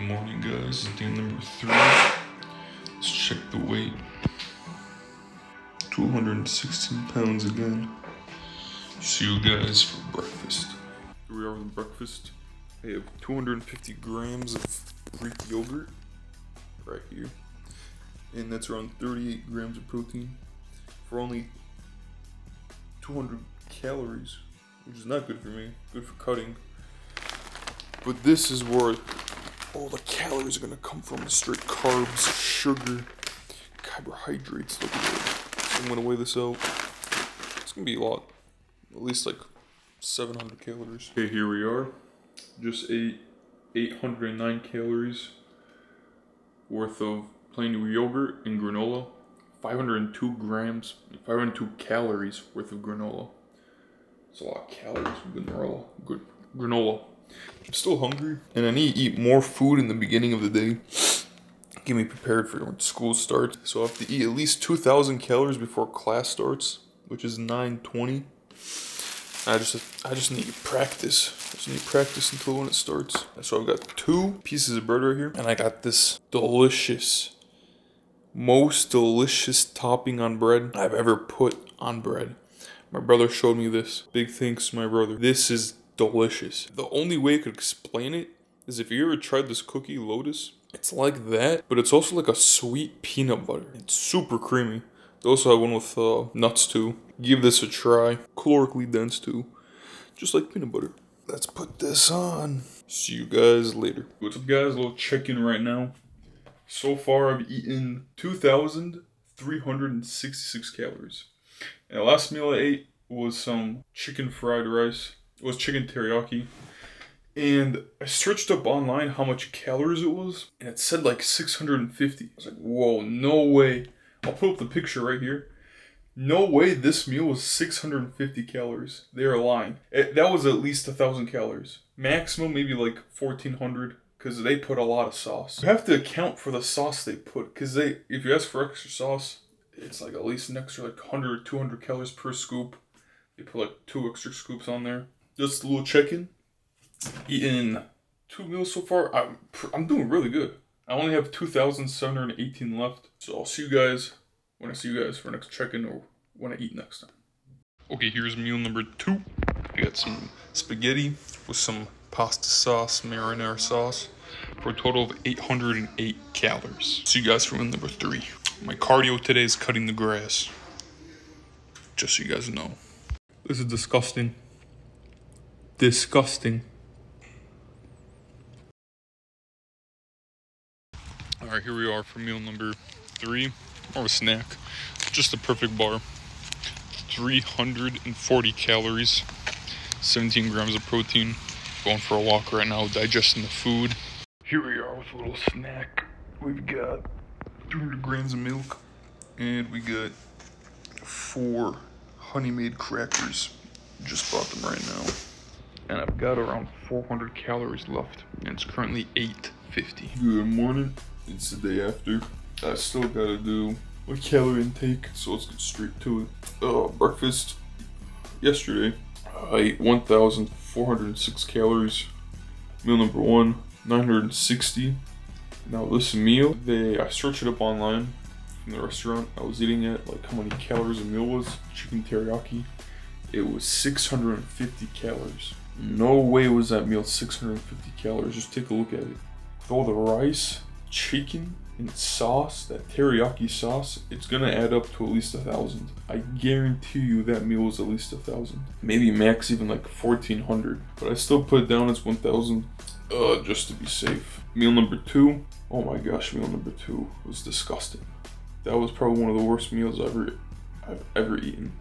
morning, guys. Day number three. Let's check the weight. 216 pounds again. See you guys for breakfast. Here we are with breakfast. I have 250 grams of Greek yogurt right here. And that's around 38 grams of protein for only 200 calories, which is not good for me. Good for cutting. But this is where all the calories are gonna come from. Straight carbs, sugar, carbohydrates. Look at I'm gonna weigh this out. It's gonna be a lot. At least like 700 calories. Okay, here we are. Just ate 809 calories worth of plain yogurt and granola. 502 grams, 502 calories worth of granola. It's a lot of calories with granola. Good granola. I'm still hungry, and I need to eat more food in the beginning of the day. Get me prepared for when school starts. So I have to eat at least 2,000 calories before class starts, which is 9:20. I just I just need to practice. I just need to practice until when it starts. So I've got two pieces of bread right here, and I got this delicious, most delicious topping on bread I've ever put on bread. My brother showed me this. Big thanks, my brother. This is delicious. The only way I could explain it is if you ever tried this cookie Lotus, it's like that, but it's also like a sweet peanut butter. It's super creamy. They also have one with uh, nuts too. Give this a try. Calorically dense too. Just like peanut butter. Let's put this on. See you guys later. What's up guys? A little check-in right now. So far I've eaten 2,366 calories. And the last meal I ate was some chicken fried rice was chicken teriyaki. And I searched up online how much calories it was, and it said like 650. I was like, whoa, no way. I'll put up the picture right here. No way this meal was 650 calories. They are lying. It, that was at least a thousand calories. Maximum maybe like 1400 because they put a lot of sauce. You have to account for the sauce they put because they, if you ask for extra sauce, it's like at least an extra like 100 or 200 calories per scoop. They put like two extra scoops on there just a little check-in. Eating two meals so far. I'm I'm doing really good. I only have 2,718 left. So I'll see you guys when I see you guys for next check-in or when I eat next time. Okay, here's meal number two. I got some spaghetti with some pasta sauce, marinara sauce, for a total of 808 calories. See you guys for meal number three. My cardio today is cutting the grass. Just so you guys know. This is disgusting disgusting. All right, here we are for meal number three, or a snack. Just a perfect bar. 340 calories, 17 grams of protein. Going for a walk right now, digesting the food. Here we are with a little snack. We've got 300 grams of milk, and we got four Honey Maid crackers. Just bought them right now got around 400 calories left, and it's currently 850. Good morning. It's the day after. I still gotta do my calorie intake, so let's get straight to it. Uh, breakfast yesterday, I ate 1,406 calories. Meal number one, 960. Now this meal, they I searched it up online from the restaurant I was eating at, like how many calories a meal was. Chicken teriyaki. It was 650 calories. No way was that meal 650 calories. Just take a look at it. With all the rice, chicken, and sauce, that teriyaki sauce, it's gonna add up to at least a thousand. I guarantee you that meal was at least a thousand. Maybe max even like 1400. But I still put it down as 1000 uh, just to be safe. Meal number two, oh my gosh, meal number two was disgusting. That was probably one of the worst meals I've ever, I've ever eaten.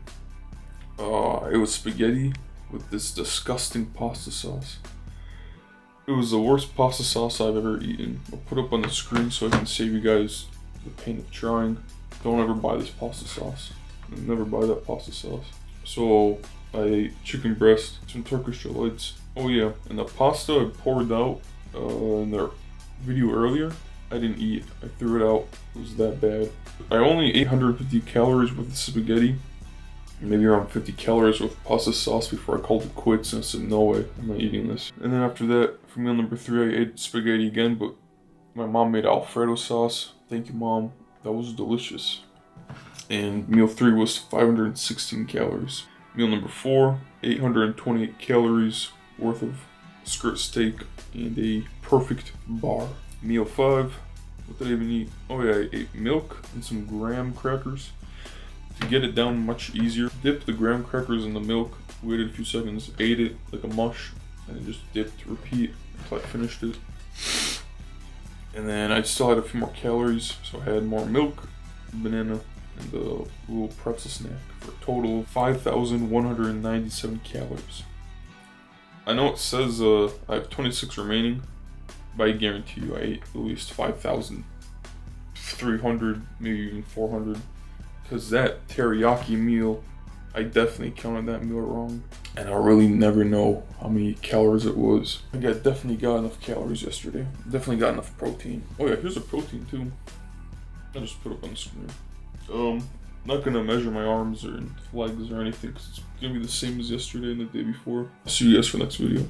Uh, it was spaghetti with this disgusting pasta sauce. It was the worst pasta sauce I've ever eaten. I'll put up on the screen so I can save you guys the pain of trying. Don't ever buy this pasta sauce. Never buy that pasta sauce. So I ate chicken breast, some Turkish delights. Oh yeah, and the pasta I poured out uh, in the video earlier, I didn't eat. I threw it out. It was that bad. I only ate 150 calories with the spaghetti maybe around 50 calories with pasta sauce before I called it quits and said, no way, I'm not eating this. And then after that, for meal number three, I ate spaghetti again, but My mom made Alfredo sauce. Thank you, mom. That was delicious. And meal three was 516 calories. Meal number four, 828 calories worth of skirt steak and a perfect bar. Meal five, what did I even eat? Oh yeah, I ate milk and some graham crackers. To get it down much easier, dipped the graham crackers in the milk, waited a few seconds, ate it like a mush, and just dipped, repeat until I finished it. And then I still had a few more calories, so I had more milk, banana, and the little pretzel snack for a total of 5,197 calories. I know it says uh, I have 26 remaining, but I guarantee you I ate at least 5,300, maybe even 400. Because that teriyaki meal, I definitely counted that meal wrong. And I really never know how many calories it was. I think I definitely got enough calories yesterday. Definitely got enough protein. Oh yeah, here's a protein too. I just put up on the screen. Um, not gonna measure my arms or legs or anything because it's gonna be the same as yesterday and the day before. See you guys for next video.